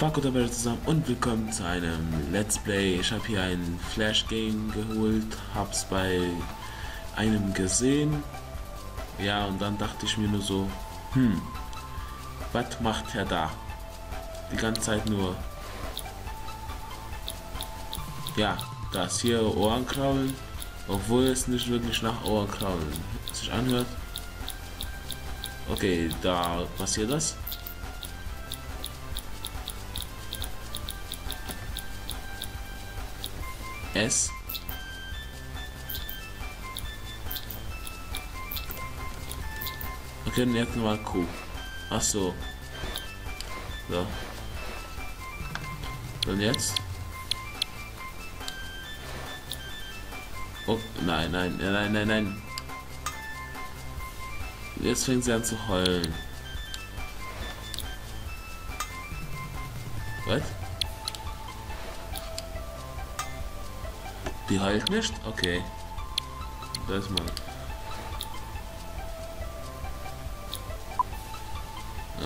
Welt zusammen und willkommen zu einem Let's Play. Ich habe hier ein Flash Game geholt, hab's bei einem gesehen. Ja, und dann dachte ich mir nur so, hm, was macht er da? Die ganze Zeit nur. Ja, das hier Ohrenkraulen, obwohl es nicht wirklich nach Ohrenkraulen sich anhört. Okay, da passiert das. S. Okay, und jetzt nochmal Q. Ach so. So. Und jetzt? Oh, nein, nein, nein, nein, nein. Jetzt fängt sie an zu heulen. Was? Die heult nicht? Okay. Das mal.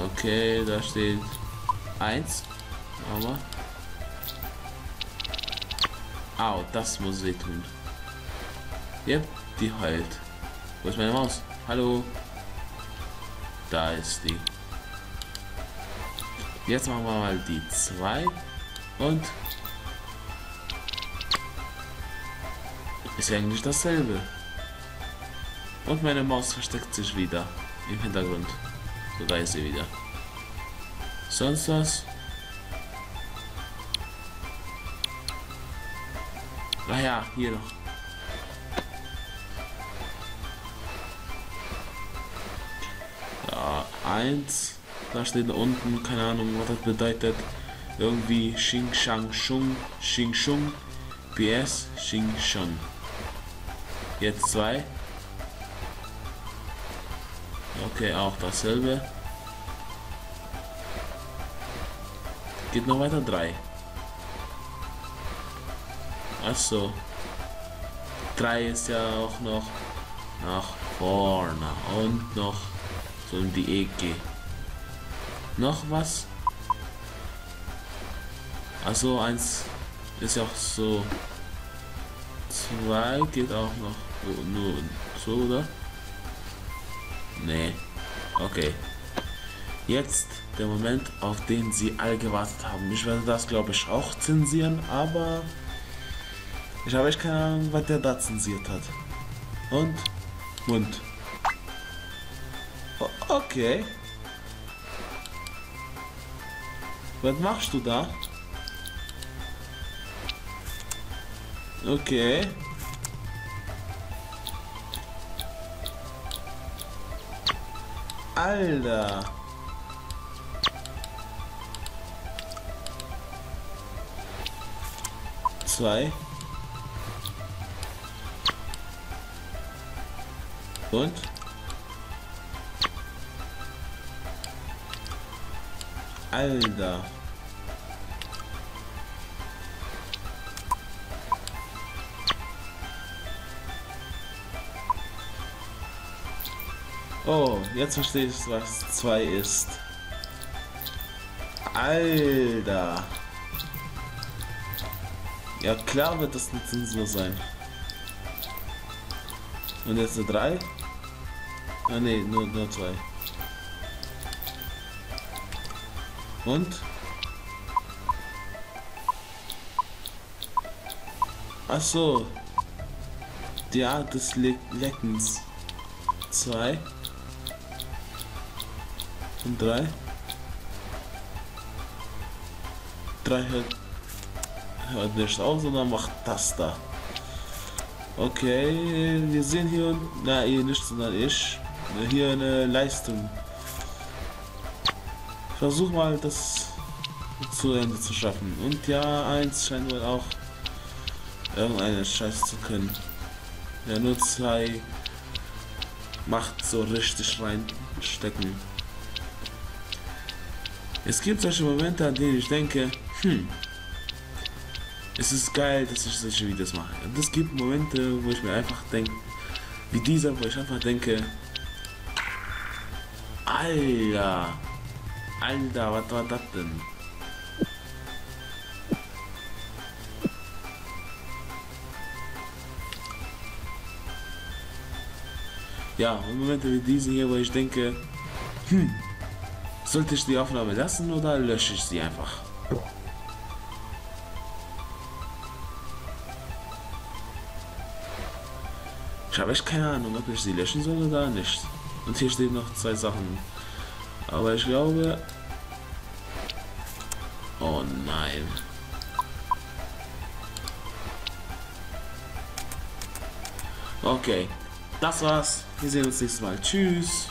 Okay, da steht eins. Aber. Au, das muss sie tun. Yep, die heult. Wo ist meine Maus? Hallo? Da ist die. Jetzt machen wir mal die zwei und ist eigentlich dasselbe. Und meine Maus versteckt sich wieder im Hintergrund. So da ist sie wieder. Sonst was? Ah ja, hier noch. Ja, eins. Da steht unten, keine Ahnung, was das bedeutet. Irgendwie Xing Shang Shung, Xing Shung, PS Xing Shang. Jetzt zwei. Okay, auch dasselbe. Geht noch weiter drei. Achso. Drei ist ja auch noch nach vorne und noch so in die Ecke. Noch was? Also eins ist ja auch so. Zwei geht auch noch nur so, oder? Nee. Okay. Jetzt der Moment, auf den sie alle gewartet haben. Ich werde das, glaube ich, auch zensieren, aber ich habe echt keine Ahnung, was der da zensiert hat. Und Mund. O okay. Was machst du da? Okay. Alter. Zwei. Und? Alter. Oh, jetzt verstehe ich, was 2 ist. Alter. Ja, klar wird das eine Zensur sein. Und jetzt eine 3? Ah ne, nur, nur 2. Und? Ach so. Die Art des Le Leckens. 2 und 3. 3 hört, hört nicht auf, sondern macht das da. Okay, wir sehen hier, na ihr nicht, sondern ich, hier eine Leistung. Versuch mal das zu Ende zu schaffen. Und ja, eins scheint wohl auch irgendeine Scheiße zu können. Ja, nur zwei macht so richtig reinstecken. Es gibt solche Momente, an denen ich denke, hm, es ist geil, dass ich solche Videos mache. Und es gibt Momente, wo ich mir einfach denke, wie dieser, wo ich einfach denke, Alter, Alter, was war das denn? Ja, und Momente wie diesen hier, wo ich denke, hm, sollte ich die Aufnahme lassen oder lösche ich sie einfach? Ich habe echt keine Ahnung, ob ich sie löschen soll oder nicht. Und hier stehen noch zwei Sachen. Aber ich glaube... Oh nein. Okay, das war's. Wir sehen uns nächstes Mal. Tschüss.